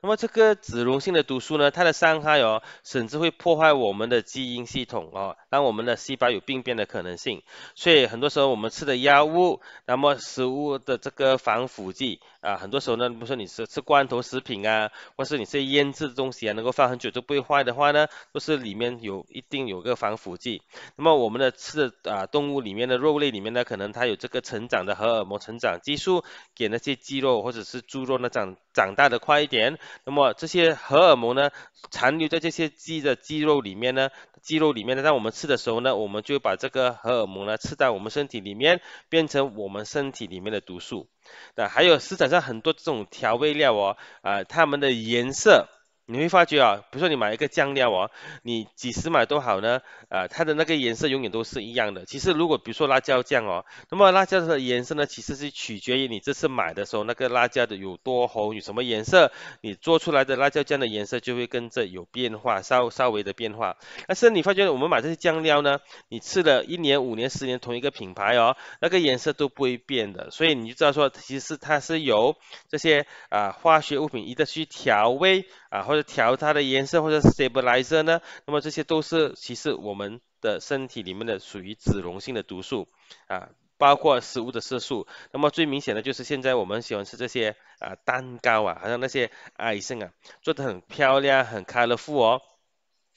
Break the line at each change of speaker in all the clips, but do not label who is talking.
那么这个脂溶性的毒素呢，它的伤害哦，甚至会破坏我们的基因系统哦，让我们的细胞有病变的可能性。所以很多时候我们吃的药物，那么食物的这个防腐剂啊，很多时候呢，比如说你是吃罐头食品啊，或是你是腌制的东西啊，能够放很久都不会坏的话呢，都是里面有一定有个防腐剂。那么我们的吃的啊动物里面的肉类里面呢，可能它有这个成长的荷尔蒙成长激素，给那些肌肉或者是猪肉呢长长大的快一点。那么这些荷尔蒙呢，残留在这些鸡的肌肉里面呢，肌肉里面呢，当我们吃的时候呢，我们就把这个荷尔蒙呢吃在我们身体里面，变成我们身体里面的毒素。那还有市场上很多这种调味料哦，啊，它们的颜色。你会发觉啊，比如说你买一个酱料哦，你几十买都好呢，啊，它的那个颜色永远都是一样的。其实如果比如说辣椒酱哦，那么辣椒的颜色呢，其实是取决于你这次买的时候那个辣椒的有多红，有什么颜色，你做出来的辣椒酱的颜色就会跟着有变化，稍稍微的变化。但是你发觉我们买这些酱料呢，你吃了一年、五年、十年同一个品牌哦，那个颜色都不会变的，所以你就知道说，其实它是由这些啊化学物品一个去调味啊或者调它的颜色或者 stabilizer 呢，那么这些都是其实我们的身体里面的属于脂溶性的毒素啊，包括食物的色素。那么最明显的就是现在我们喜欢吃这些啊蛋糕啊，好像那些爱心啊，做的很漂亮，很 colorful 哦，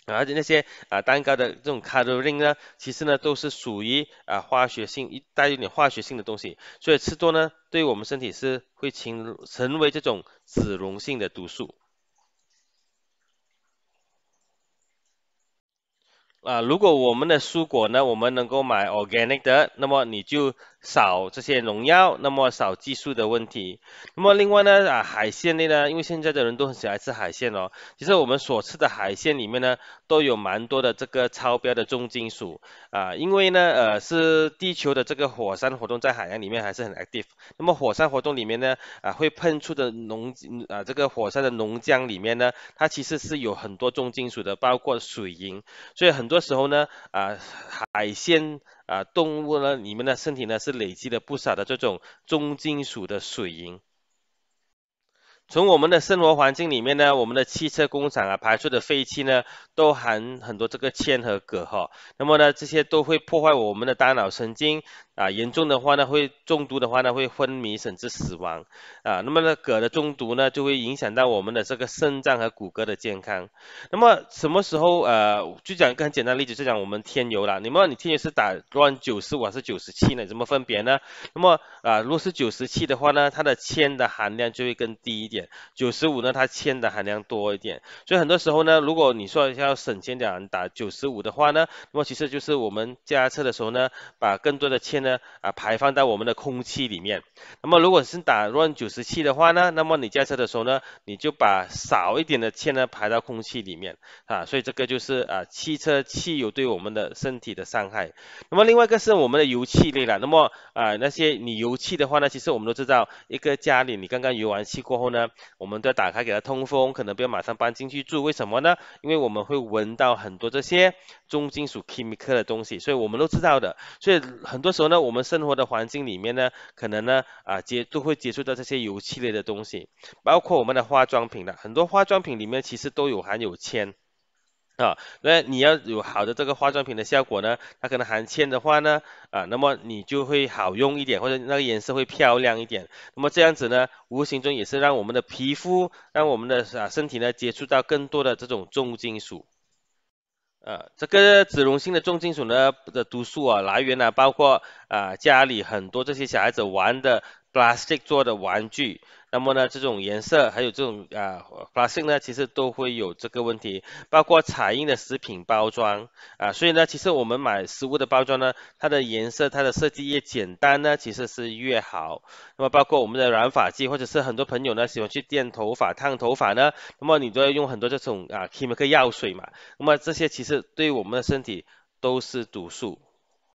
而且那些啊蛋糕的这种 coloring 呢，其实呢都是属于啊化学性一带有点化学性的东西，所以吃多呢，对我们身体是会成成为这种脂溶性的毒素。啊，如果我们的蔬果呢，我们能够买 organic 的，那么你就少这些农药，那么少激素的问题。那么另外呢，啊海鲜类呢，因为现在的人都很喜欢吃海鲜哦。其实我们所吃的海鲜里面呢，都有蛮多的这个超标的重金属啊。因为呢，呃，是地球的这个火山活动在海洋里面还是很 active。那么火山活动里面呢，啊会喷出的浓啊这个火山的浓浆里面呢，它其实是有很多重金属的，包括水银，所以很多。时候呢，啊，海鲜啊，动物呢，你们的身体呢是累积了不少的这种重金属的水银。从我们的生活环境里面呢，我们的汽车工厂啊排出的废气呢，都含很多这个铅和铬哈。那么呢，这些都会破坏我们的大脑神经啊，严重的话呢，会中毒的话呢，会昏迷甚至死亡啊。那么呢，铬的中毒呢，就会影响到我们的这个肾脏和骨骼的健康。那么什么时候呃，就讲一个很简单的例子，就讲我们添油了。你们你添油是打乱九十五还是九十七呢？怎么分别呢？那么啊，如果是九十七的话呢，它的铅的含量就会更低一点。九十五呢，它铅的含量多一点，所以很多时候呢，如果你说要省钱点打九十五的话呢，那么其实就是我们驾车的时候呢，把更多的铅呢啊排放到我们的空气里面。那么如果是打乱九十七的话呢，那么你驾车的时候呢，你就把少一点的铅呢排到空气里面啊，所以这个就是啊汽车汽油对我们的身体的伤害。那么另外一个是我们的油气类了，那么啊那些你油气的话呢，其实我们都知道，一个家里你刚刚油完气过后呢。我们都要打开给它通风，可能不要马上搬进去住，为什么呢？因为我们会闻到很多这些重金属 chemical 的东西，所以我们都知道的。所以很多时候呢，我们生活的环境里面呢，可能呢啊接都会接触到这些油漆类的东西，包括我们的化妆品的，很多化妆品里面其实都有含有铅。啊，那你要有好的这个化妆品的效果呢，它可能含铅的话呢，啊，那么你就会好用一点，或者那个颜色会漂亮一点。那么这样子呢，无形中也是让我们的皮肤，让我们的啊身体呢接触到更多的这种重金属。呃，这个脂溶性的重金属呢的毒素啊来源呢，包括啊家里很多这些小孩子玩的 plastic 做的玩具。那么呢，这种颜色还有这种啊，plastic 呢，其实都会有这个问题，包括彩印的食品包装啊，所以呢，其实我们买食物的包装呢，它的颜色、它的设计越简单呢，其实是越好。那么包括我们的染发剂，或者是很多朋友呢喜欢去电头发、烫头发呢，那么你都要用很多这种啊 chemical 药水嘛，那么这些其实对我们的身体都是毒素。